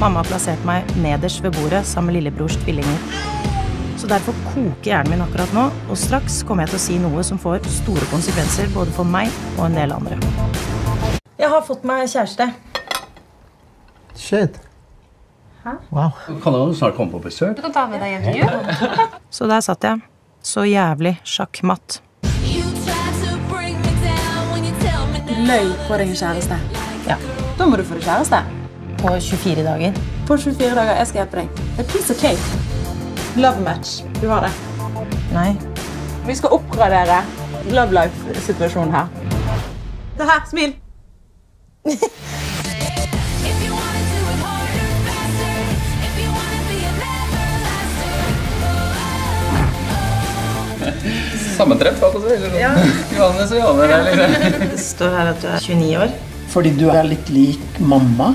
Mamma har plassert meg nederst ved bordet sammen med lillebrors tvillinger. Så derfor koker hjernen min akkurat nå, og straks kommer jeg til å si noe som får store konsekvenser både for meg og en del andre. Jeg har fått meg kjæreste. Shit. Hæ? Wow. Kan han snart komme på besøk? Du kan ta med deg hjem til jul. Så der satt jeg. Så jævlig sjakkmatt. Løy på deg kjæreste. Ja. Da må du få deg kjæreste. På 24 dager. På 24 dager. Jeg skal hjelpe deg. A piece of cake. Love match. Du har det. Nei. Vi skal oppgradere love life-situasjonen her. Det her. Smil. Sammentreff, si. Ja. Johannes og Johanne der, liksom. Det står her at du er 29 år. Fordi du er litt lik mamma.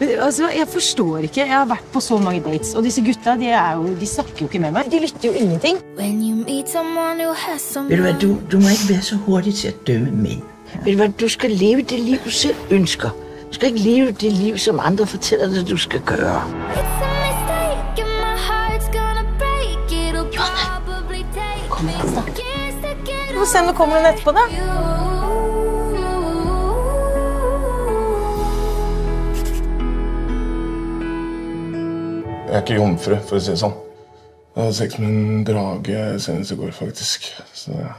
Altså, jeg forstår ikke. Jeg har vært på så mange dates, og disse gutta de, er jo, de snakker jo ikke med meg. De lytter jo ingenting. Vil du være, du, du må ikke være så hurtig til at dømme menn. Ja. Vil du være, du skal leve det liv, du selv ønsker. Du skal ikke leve det liv, som andre forteller deg du skal gøre. Kom igjen, da. Vi får se om det kommer en etterpå, da. Jeg er ikke jomfru, for å si det sånn. Jeg hadde sex med en drage senest i går, faktisk. Så ja.